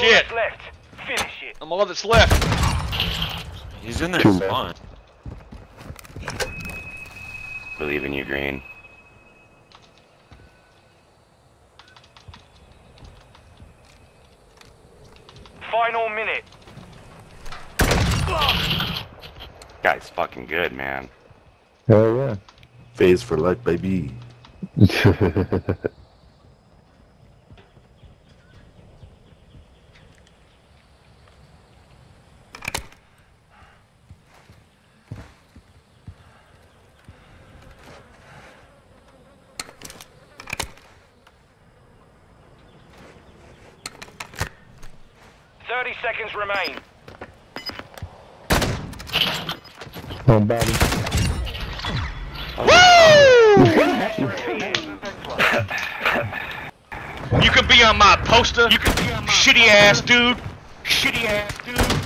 You're Shit. left. Finish it. I'm all that's left. He's in there Too bad. spawn. Believe in you, Green. Final minute. Guy's fucking good, man. Hell yeah. Phase for luck, baby. Thirty seconds remain. Oh, on body. You can be on my poster. You can be on my shitty ass dude. Shitty ass dude.